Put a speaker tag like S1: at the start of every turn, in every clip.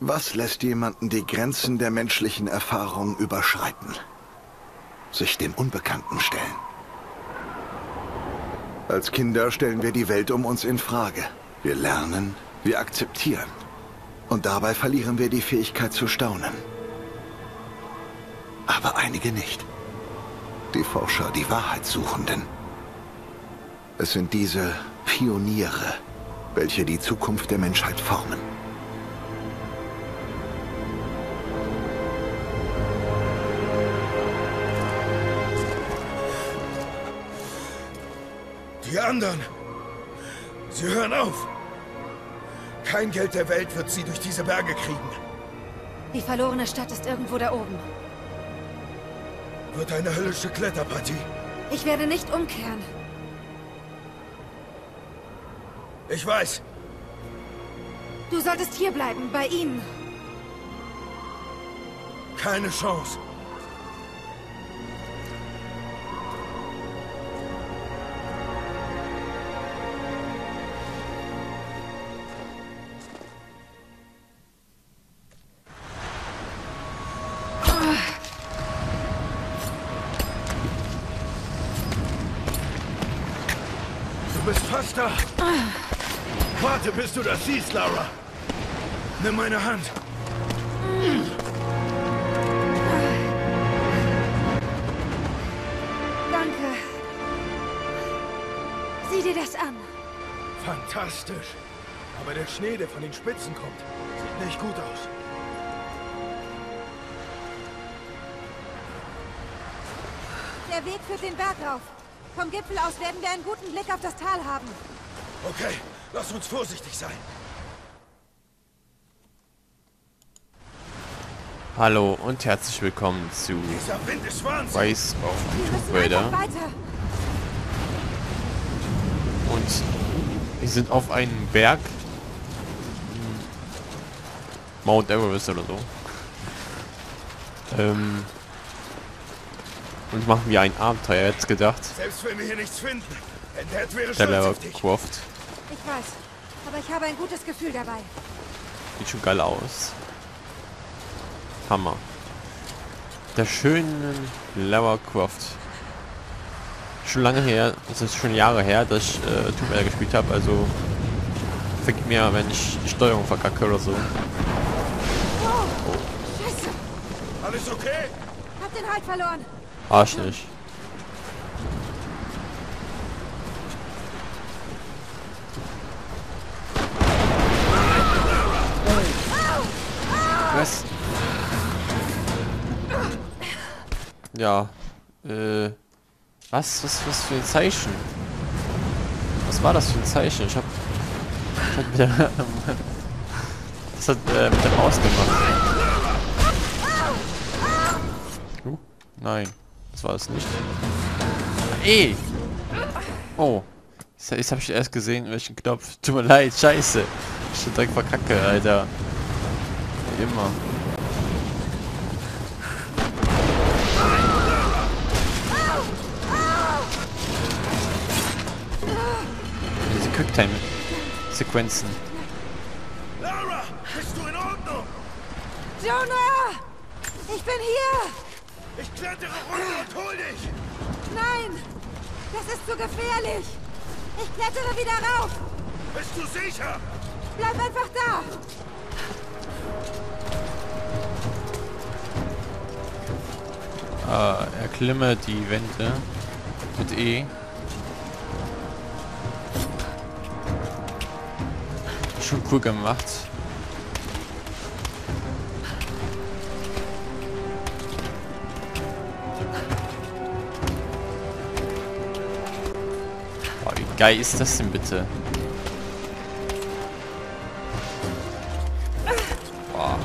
S1: Was lässt jemanden die Grenzen der menschlichen Erfahrung überschreiten? Sich dem Unbekannten stellen. Als Kinder stellen wir die Welt um uns in Frage. Wir lernen, wir akzeptieren. Und dabei verlieren wir die Fähigkeit zu staunen. Aber einige nicht. Die Forscher, die Wahrheitssuchenden. Es sind diese Pioniere, welche die Zukunft der Menschheit formen.
S2: Die anderen, sie hören auf. Kein Geld der Welt wird sie durch diese Berge kriegen.
S3: Die verlorene Stadt ist irgendwo da oben.
S2: Wird eine höllische Kletterpartie.
S3: Ich werde nicht umkehren.
S2: Ich weiß.
S3: Du solltest hier bleiben, bei ihnen.
S2: Keine Chance. Fast da. Warte, bis du das siehst, Lara. Nimm meine Hand.
S3: Danke. Sieh dir das an.
S2: Fantastisch. Aber der Schnee, der von den Spitzen kommt, sieht nicht gut aus.
S3: Der Weg führt den Berg rauf. Vom Gipfel aus werden wir einen guten Blick auf das Tal haben.
S2: Okay, lass uns vorsichtig sein.
S4: Hallo und herzlich willkommen zu
S2: Dieser Wind ist Wahnsinn.
S4: Rise of
S3: Wir
S4: Tomb
S3: müssen
S4: Raider. Und wir sind auf einem Berg. Mount Everest oder so. Ähm, und machen wir ein Abenteuer jetzt gedacht.
S2: Selbst wenn wir hier nichts finden, Dad wäre stolz.
S4: Croft.
S3: Ich weiß. Aber ich habe ein gutes Gefühl dabei.
S4: Sieht schon geil aus. Hammer. Der schönen Lara Croft. Schon lange her, es ist schon Jahre her, dass ich äh, Tomb Raider gespielt habe, also vergib mir, wenn ich die Steuerung verkacke oder so.
S3: Oh, Scheiße.
S2: Alles okay?
S3: Hab den Halt verloren.
S4: Arsch nicht. Was? Ja. Äh. Was? Was, was für ein Zeichen? Was war das für ein Zeichen? Ich hab. Ich hab mit der. Das hat äh, mit der Maus gemacht. Uh, nein. Das war es nicht. Ey! Oh. Jetzt, habe ich erst gesehen, welchen Knopf. Tut mir leid, scheiße. Ich bin direkt verkacke, Alter. Wie immer. Diese Quicktime-Sequenzen.
S2: Lara, bist du in Ordnung?
S3: Jonah! Ich bin hier!
S2: Ich klettere runter und hol dich.
S3: Nein! Das ist zu gefährlich! Ich klettere wieder rauf!
S2: Bist du sicher?
S3: Bleib einfach da!
S4: Äh, erklimme die Wände mit E. Schon cool gemacht. Geil ist das denn bitte? Boah.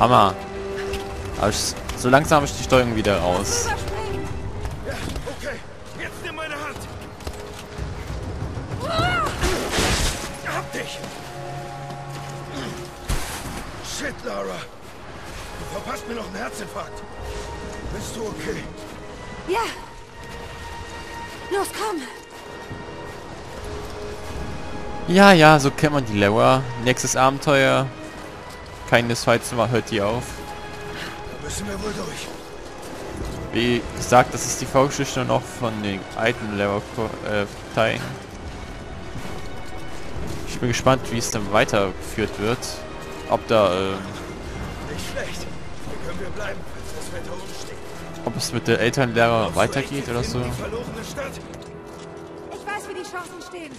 S4: Hammer. Aber ich, so langsam habe ich die Steuerung wieder raus.
S2: Ja,
S3: ja,
S4: so kennt man die Lara. Nächstes Abenteuer. Keines Fights hört hier auf.
S2: Da müssen wir wohl durch.
S4: Wie gesagt, das ist die Vorgeschichte noch von den alten Level-Teilen. ich bin gespannt, wie es dann weitergeführt wird. Ob da, ähm, ob es mit der Elternlehrer weitergeht oder so.
S3: Stehen.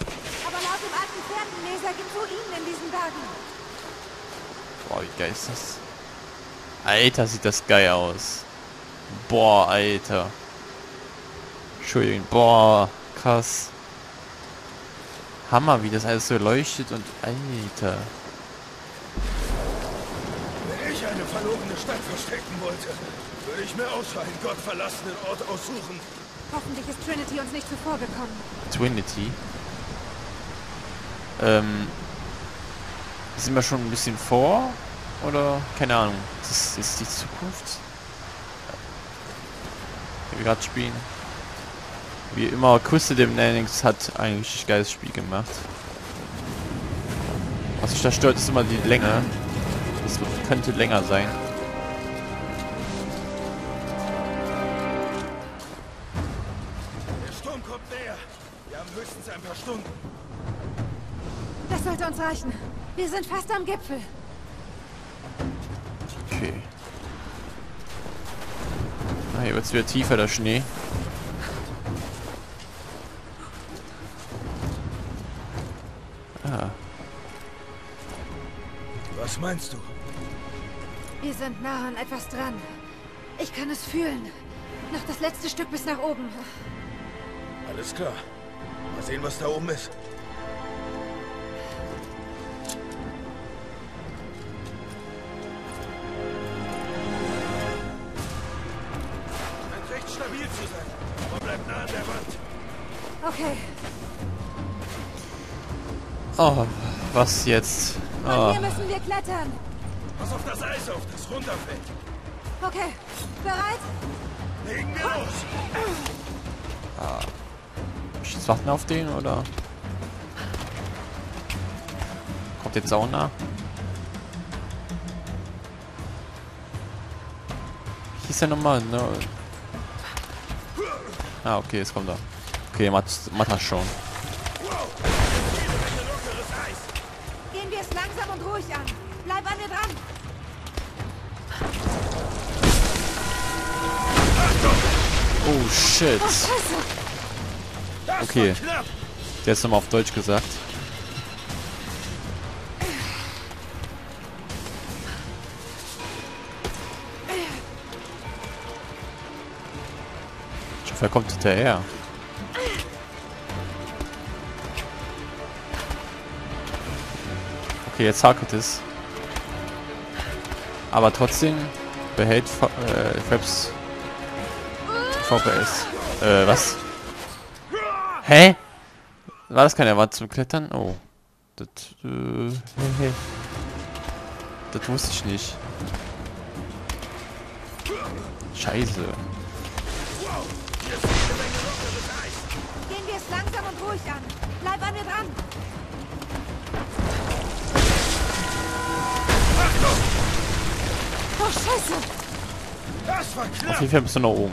S3: Aber laut dem alten Pferdenleser gibt Ruinen in diesen Bergen.
S4: Boah, wie geil ist das? Alter, sieht das geil aus. Boah, Alter. Entschuldigung, boah, krass. Hammer, wie das alles so leuchtet und Alter.
S2: Wenn ich eine verlorene Stadt verstecken wollte, würde ich mir auch einen gottverlassenen Ort aussuchen.
S3: Hoffentlich ist Trinity uns nicht zuvorgekommen.
S4: Twinity. Ähm. Sind wir schon ein bisschen vor? Oder? Keine Ahnung. Das ist die Zukunft? Wie wir gerade spielen. Wie immer, Kuste dem Nannings hat ein geiles Spiel gemacht. Was mich da stört, ist immer die Länge. Das könnte länger sein.
S3: Sollte uns reichen. Wir sind fast am Gipfel.
S4: Okay. Ah, hier wird es wieder tiefer, der Schnee. Ah,
S2: Was meinst du?
S3: Wir sind nah an etwas dran. Ich kann es fühlen. Noch das letzte Stück bis nach oben.
S2: Alles klar. Mal sehen, was da oben ist.
S4: Oh, was jetzt?
S3: von
S4: Oh,
S3: hier müssen wir klettern.
S2: Pass auf das Eis auf, das runterfällt.
S3: Okay, bereit?
S2: Legen wir los.
S4: ich jetzt warten auf den oder? Kommt jetzt auch nah? Hieß er nochmal? No. Ah, okay, jetzt kommt er. Okay, macht, macht das schon.
S3: Mir dran.
S4: Oh shit. Okay. Der ist nochmal auf Deutsch gesagt. Ich hoffe, er kommt hinterher. Okay, jetzt hakelt es. Aber trotzdem behält F äh, Fraps VPS. Äh, was? Hä? War das keine Wand zum Klettern? Oh. Das, äh, das wusste ich nicht. Scheiße.
S3: Gehen wir es langsam und ruhig an. Bleib an mir dran. Scheiße.
S2: Das war
S4: Auf
S2: knapp.
S4: jeden Fall bist du nach oben.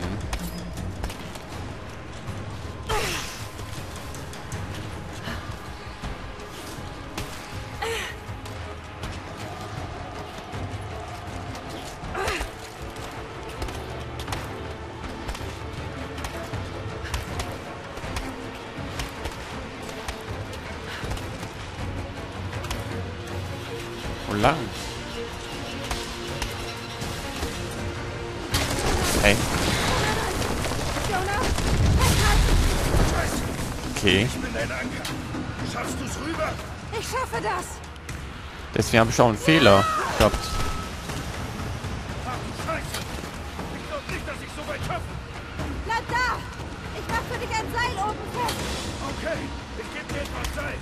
S2: Dir etwas Zeit.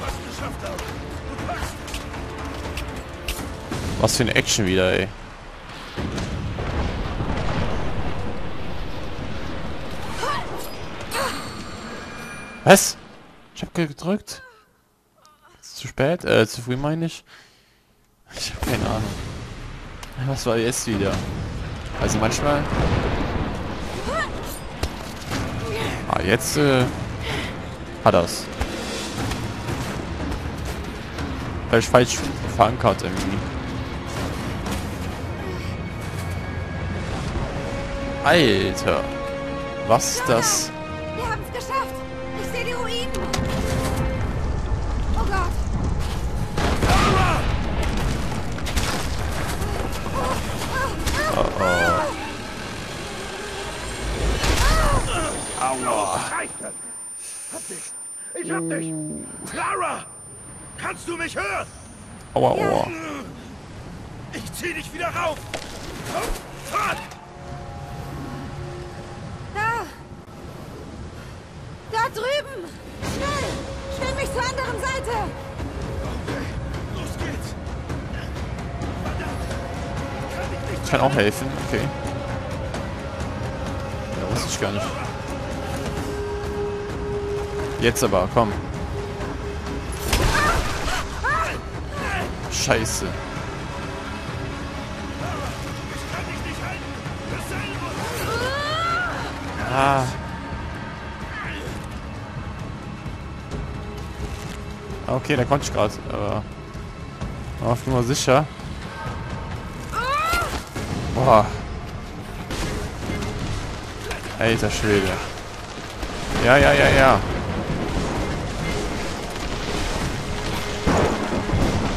S2: Fast geschafft, Laura. Du packst.
S4: Was für eine Action wieder, ey. Was? Ich hab gedrückt. Ist zu spät? Äh, zu früh meine ich. Ich habe keine Ahnung. Was war jetzt wieder? Also manchmal... Ah, jetzt äh, hat er's. Vielleicht falsch verankert irgendwie. Alter. Was das?
S3: Wir haben es geschafft. Ruinen. Oh!
S2: Hab dich! Ich hab dich! Kannst du mich hören?
S4: Aua, aua.
S2: Ich zieh dich wieder rauf! Fuck!
S3: Seite.
S2: Okay, los geht's! Verdammt! Kann
S4: auch helfen, okay. Ja, wusste ich gar nicht. Jetzt aber, komm. Scheiße.
S2: Ich
S4: Okay, da konnte ich gerade, aber auf Nummer sicher. Boah. Alter Schwede. Ja, ja, ja, ja.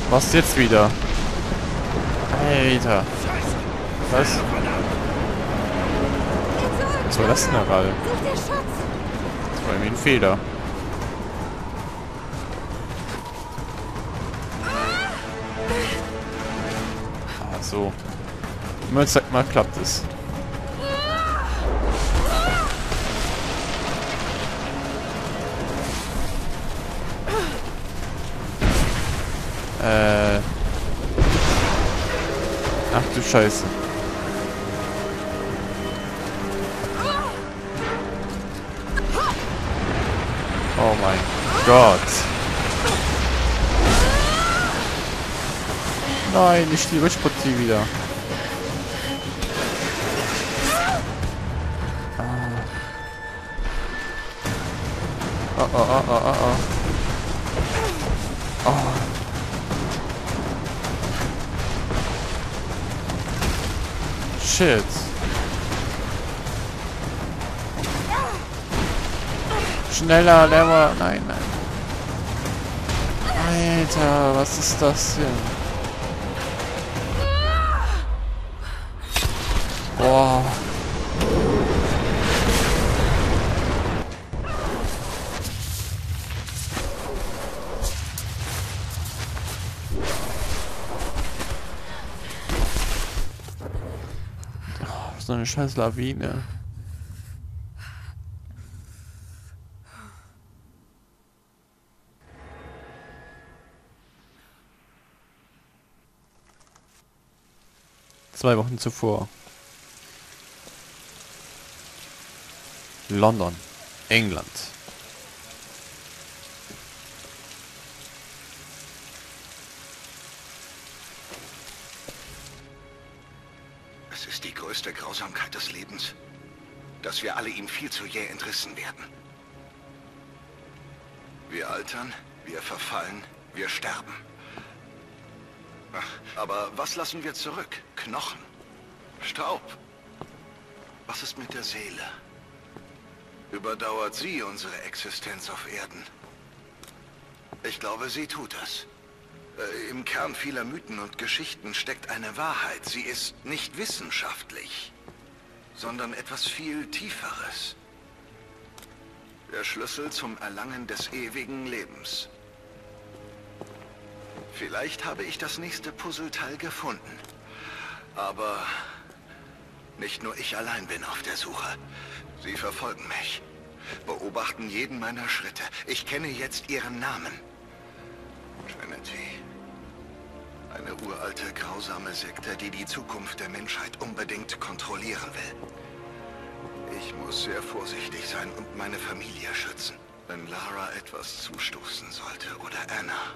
S4: Was jetzt wieder? Alter. Was? Was war das denn da gerade? Das war irgendwie ein Fehler. So. Immer zeigt mal, klappt es. Äh. Ach du Scheiße. Oh mein Gott. Nein, nicht die Rutschpartie wieder. Oh, oh, oh, oh, oh, oh. Shit. Schneller, Lever. Nein, nein. Alter, was ist das denn? Boah. So eine scheiß Lawine. Zwei Wochen zuvor. London, England.
S1: Es ist die größte Grausamkeit des Lebens, dass wir alle ihm viel zu jäh entrissen werden. Wir altern, wir verfallen, wir sterben. Ach, aber was lassen wir zurück? Knochen? Staub? Was ist mit der Seele? Überdauert sie unsere Existenz auf Erden? Ich glaube, sie tut das. Äh, Im Kern vieler Mythen und Geschichten steckt eine Wahrheit. Sie ist nicht wissenschaftlich, sondern etwas viel Tieferes. Der Schlüssel zum Erlangen des ewigen Lebens. Vielleicht habe ich das nächste Puzzleteil gefunden. Aber nicht nur ich allein bin auf der Suche. Sie verfolgen mich. Beobachten jeden meiner Schritte. Ich kenne jetzt ihren Namen. Trinity. Eine uralte, grausame Sekte, die die Zukunft der Menschheit unbedingt kontrollieren will. Ich muss sehr vorsichtig sein und meine Familie schützen. Wenn Lara etwas zustoßen sollte oder Anna,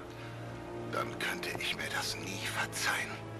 S1: dann könnte ich mir das nie verzeihen.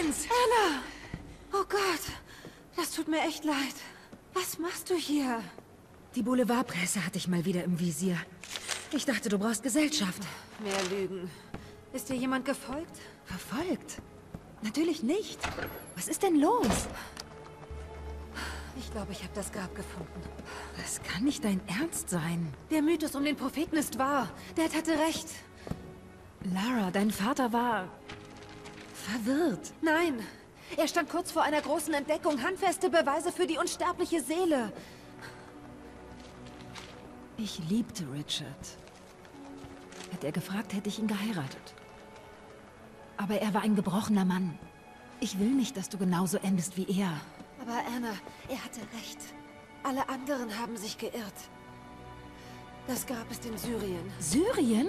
S3: Bin's! Anna! Oh Gott, das tut mir echt leid. Was machst du hier?
S5: Die Boulevardpresse hatte ich mal wieder im Visier. Ich dachte, du brauchst Gesellschaft.
S3: Mehr Lügen. Ist dir jemand gefolgt?
S5: Verfolgt? Natürlich nicht. Was ist denn los?
S3: Ich glaube, ich habe das Grab gefunden.
S5: Das kann nicht dein Ernst sein.
S3: Der Mythos um den Propheten ist wahr. Dad hatte recht.
S5: Lara, dein Vater war... verwirrt.
S3: Nein, er stand kurz vor einer großen Entdeckung. Handfeste Beweise für die unsterbliche Seele.
S5: Ich liebte Richard. Hätte er gefragt, hätte ich ihn geheiratet. Aber er war ein gebrochener Mann. Ich will nicht, dass du genauso endest wie er.
S3: Aber Anna, er hatte recht. Alle anderen haben sich geirrt. Das Grab ist in Syrien.
S5: Syrien?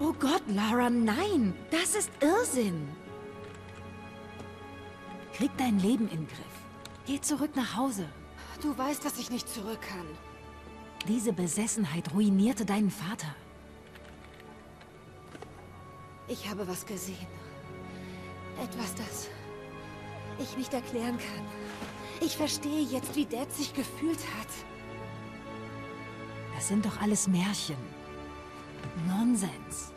S5: Oh Gott, Lara, nein! Das ist Irrsinn! Krieg dein Leben in den Griff. Geh zurück nach Hause.
S3: Du weißt, dass ich nicht zurück kann.
S5: Diese Besessenheit ruinierte deinen Vater.
S3: Ich habe was gesehen. Etwas, das ich nicht erklären kann. Ich verstehe jetzt, wie Dad sich gefühlt hat.
S5: Das sind doch alles Märchen. Nonsens.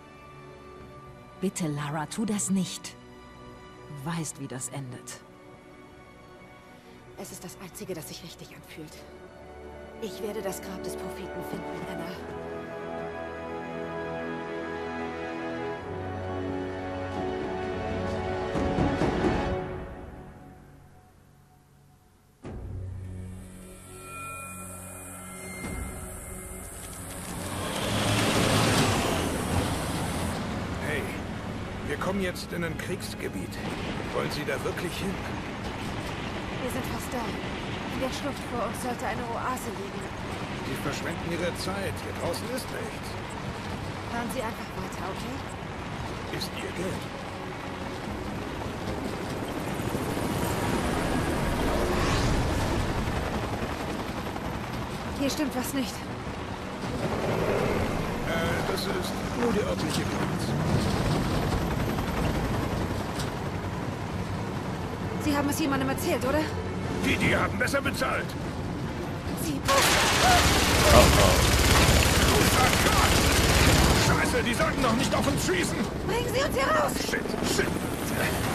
S5: Bitte, Lara, tu das nicht. Du weißt, wie das endet.
S3: Es ist das Einzige, das sich richtig anfühlt. Ich werde das Grab des Propheten finden, Anna.
S2: Hey, wir kommen jetzt in ein Kriegsgebiet. Wollen Sie da wirklich hin?
S3: Wir sind fast da. In der Schlucht vor uns sollte eine Oase liegen.
S2: Sie verschwenden Ihre Zeit. Hier draußen ist nichts.
S3: Fahren Sie einfach weiter, okay?
S2: Ist Ihr Geld.
S3: Hier stimmt was nicht.
S2: Äh, das ist nur der örtliche Platz.
S3: Sie haben es jemandem erzählt, oder?
S2: Die, die haben besser bezahlt.
S3: Sie...
S2: Scheiße, die sollten doch nicht auf uns schießen.
S3: Bringen Sie uns hier raus!
S2: Shit, shit.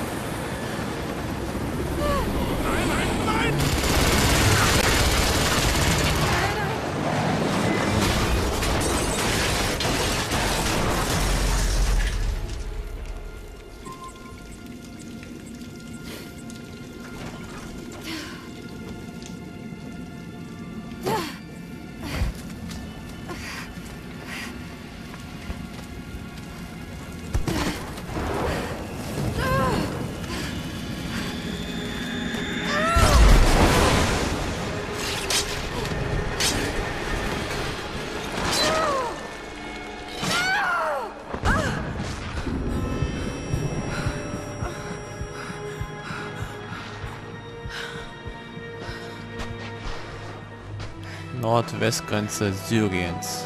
S4: Nordwestgrenze Syriens.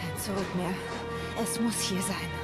S3: Kein Zurück mehr. Es muss hier sein.